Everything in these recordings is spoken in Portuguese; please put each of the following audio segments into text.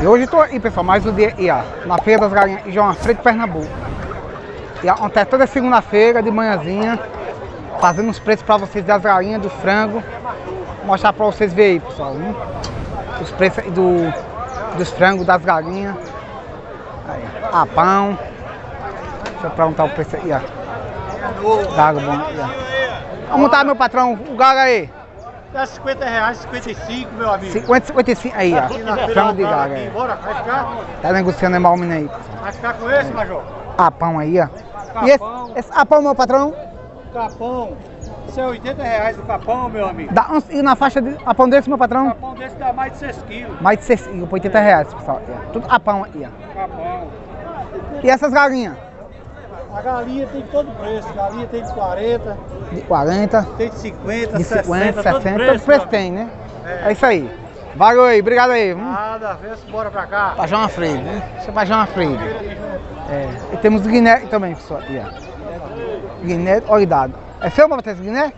E hoje estou aí, pessoal, mais um dia aí, ó, na Feira das Galinhas em João Alfredo, Pernambuco. E acontece toda segunda-feira, de manhãzinha, fazendo os preços para vocês das galinhas, do frango. Vou mostrar para vocês verem aí, pessoal, hein? os preços do, dos frangos, das galinhas. Aí, a pão. Deixa eu perguntar o preço aí, ó. Galo bom aí, ó. Como tá, meu patrão, o galo aí? Dá 50 reais, 55, meu amigo. 50, 55 aí, ó. Feira Frango de galo aqui. aí. Bora, vai ficar? Tá negociando o menino aí. Vai ficar com esse, Major? Apão aí, ó. E esse, Capão. esse apão, meu patrão, Capão. Isso é 80 reais o capão, meu amigo. dá uns, e na faixa de apão desse, meu patrão? capão desse dá mais de 6 quilos. Mais de 6 por 80 reais, pessoal. É, tudo apão aí, ó. Capão. E essas galinhas? A galinha tem todo preço. Galinha tem de 40, De 40, tem de 50, de 60, 50, todo 60, preço. todo preço meu tem, né? É. É isso aí. Valeu aí, obrigado aí. amigo. Hum, Nada, vê se bora pra cá. pra João Freire, né? Isso é pra João Freire. É. E temos o Guiné também, pessoal. Ó. Guiné, olha dado. É seu, meu patrão, esse Guiné?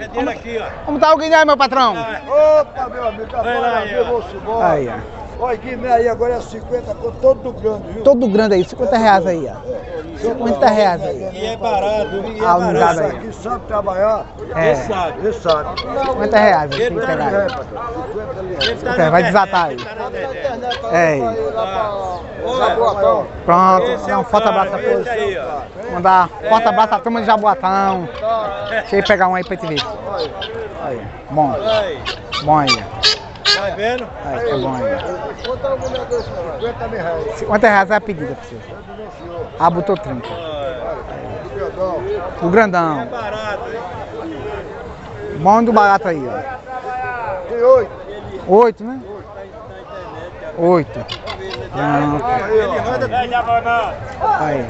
É dele aqui, ó. Como tá o Guiné, meu patrão? Opa, meu amigo, tá aí, meu, ó. vou-se embora. Aí, ó. Olha, Guiné aí agora é 50 conto, todo grande, viu? Todo grande aí, 50 reais aí, ó. 50 reais aí. E é barato, e é Ah, barato. Esse aí. aqui sabe trabalhar, É, esse sabe, esse sabe. 50 reais aí, 50 reais. patrão, 50 ali. Ele tá Vai desatar aí. ele tá na internet. É. Pronto, é um forte abraço a esse todos. aí, ó. Mandar um forte abraço a turma de Jaboatão. Deixa eu pegar um aí pra te ver. Aí, bom, bom aí. Tá vendo? Aí, é bom aí. Quanto é a mulher desse, cara? 50 mil reais. 50 reais é a pedida pra você. Ah, botou 30. Perdão. O grandão. É barato, hein? Bom do barato aí, ó. Tem oito. 8, né? 8. Pronto. Ele roda tudo. Aí.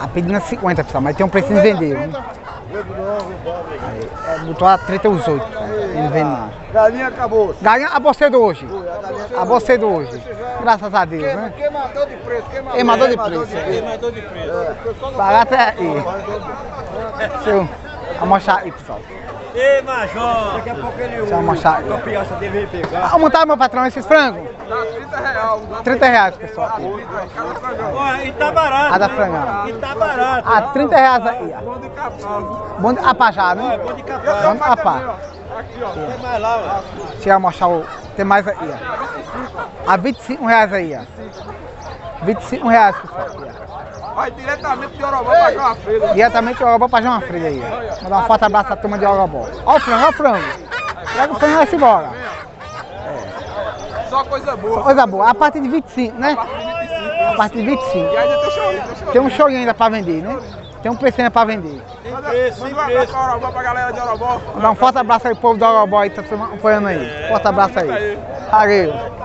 A pedida é 50, pessoal, mas tem um precinho de vender. viu? É, botou a 30 os 8, pessoal. Ele não vende não. Galinha acabou. Galinha a você do hoje. A A do hoje. Graças a Deus, né? Queimador de preço, queimador, Queimador de preço. Queimador de preço. Barato é aí. Deixa eu vou mostrar aí, pessoal. Ei, Major! Daqui a pouco ele Deixa eu mostrar aí. piaça dele vem pegar. Tá, meu patrão, esses frangos? 30 reais, pessoal. aqui. Ó, e tá barato. A da né? frangada. E tá barato. Ah, 30 reais aí, ó. Bom de apajá, É, né? bom de Bom capão. de apá. Tem mais lá, ó. Deixa eu mostrar o... Tem mais aí, ó. A 25 reais aí, ó. 25 reais, pessoal. Vai diretamente de Orobó pra uma feira. Diretamente de Orobó pra João Freire aí. Mandar um forte abraço à turma de Orobó. Ó o frango, ó o frango. Pega o frango e vai-se embora. Só coisa boa. Coisa boa. A partir de 25, né? A partir de 25. E ainda tem chorinho, tem chorinho. Tem um chorinho ainda pra vender, né? Tem um precinho pra vender. Tem preço, tem um abraço preço. pra Orobó, pra galera de Orobó. Mandar um forte abraço aí pro povo do Orobó aí, tá apoiando aí. Forte abraço aí. Valeu.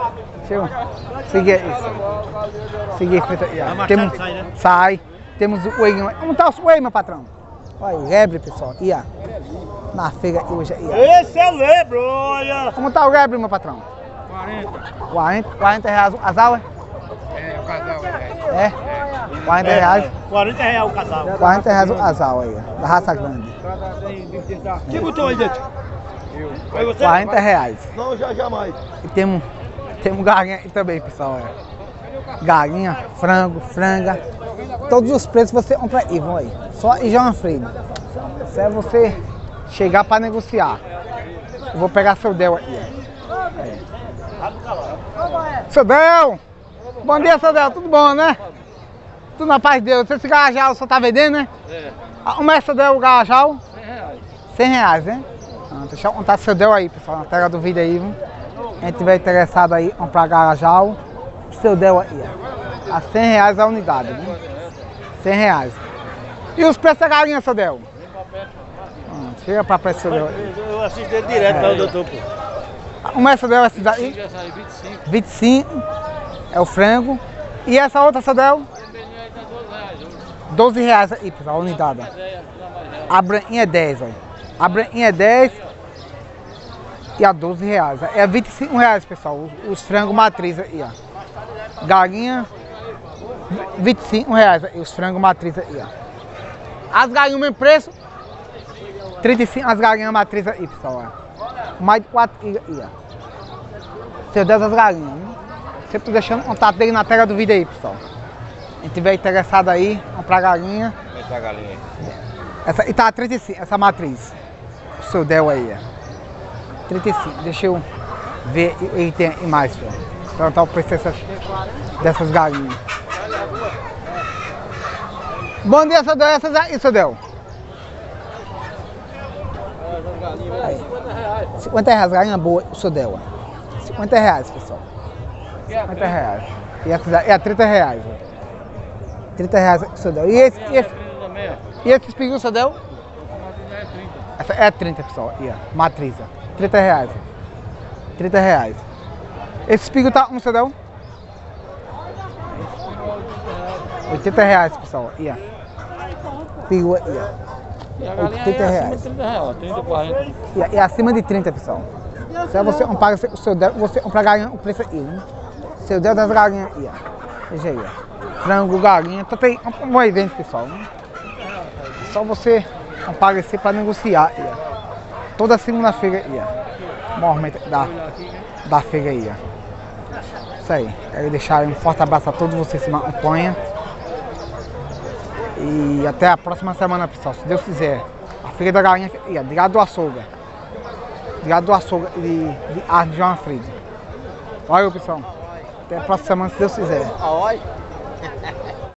Eu frente aí. ó. marchando Temos, sai, né? sai. Temos o whey. Como tá o whey, meu patrão? Olha, o lebre, pessoal. Ó, na feira hoje aí. ó. Esse é o lebro, olha. Como tá o lebre, meu patrão? 40. 40, 40 reais as aulas? É, o casal, é. É? 40 reais. 40 reais o casal. 40 reais o asal aí, ó, da raça grande. Quem botou aí? Foi você? 40 reais. Não, já jamais. E temos, temos galinha aí também, pessoal. ó. Galinha, frango, franga. Todos os preços você compra aí, vão aí. Só em João Freire. Isso é você chegar para negociar. Eu vou pegar seu Del aí. ó. Aí. Seu Del! Bom dia, seu Del. Tudo bom, né? Tudo na paz de Deus. Esse garajal só tá vendendo, né? É. Como é, seu Del, o garajal? 100 reais. 100 reais, né? Ah, deixa eu contar seu Del aí, pessoal, na tela do vídeo aí, viu? Quem tiver interessado aí, comprar garajal, seu Del aí, ó. A 100 reais a unidade, viu? 100 reais. E os preços da galinha, seu Del? Ah, chega pra preço, seu Del. Eu assisto ele direto lá, o doutor, pô. Como é, seu Del, essa daí? Já saiu 25. 25 é o frango. E essa outra, seu Del? 12 reais aí, pessoal, a unidade. ó. A branquinha é 10, olha. A branquinha é 10 e a 12 reais. É 25 reais, pessoal, os, os frangos matriz aí, ó. Galinha, 25 reais aí, os frangos matriz aí, ó. As galinhas o mesmo preço, 35 as galinhas matriz aí, pessoal, ó. Mais de 4 quilos aí, ó. Seu Deus das galinhas. hein? Sempre tô deixando o contato dele na tela do vídeo aí, pessoal. Quem tiver interessado aí, comprar galinha. Essa galinha. Essa, e tá 35, essa matriz. O seu Del aí, é. 35. Deixa eu ver e- tem mais, pessoal. Perguntar o preço dessas, dessas galinhas. Bom dia, seu Del. Essas aí, seu Del. Aí. 50 reais, galinha boa, o seu Del. ó. 50 reais, pessoal. 50 reais. E essa é a 30 reais. ó. 30 reais, o seu Del. E esse, e esse, e esse espinho, seu Del? Essa é 30, pessoal. E, ó, matriz, ó. 30 reais. ó. 30 reais. Esse espigo tá um cedão? 80 reais, pessoal. E, ó. Espigo, e, ó. E a galinha 80 é acima reais. de 30 reais, 30, 40. E, é acima de 30, pessoal. Se você não paga o seu del, você compra galinha, o preço aí, né? Seu del das galinhas aí, ó. Veja aí, ó. Frango, galinha, então tem um bom evento, pessoal. Né? Só você comparecer para negociar aí, ó. Toda segunda-feira aí, ó. Movimento da, da feira aí, ó. Isso aí. Quero deixar um forte abraço a todos vocês que me acompanham. E até a próxima semana, pessoal, se Deus quiser. A feira da galinha, ó, de lado do açougue. De lado do açougue de, de João Fried. Olha, pessoal. Até a próxima semana, se Deus quiser.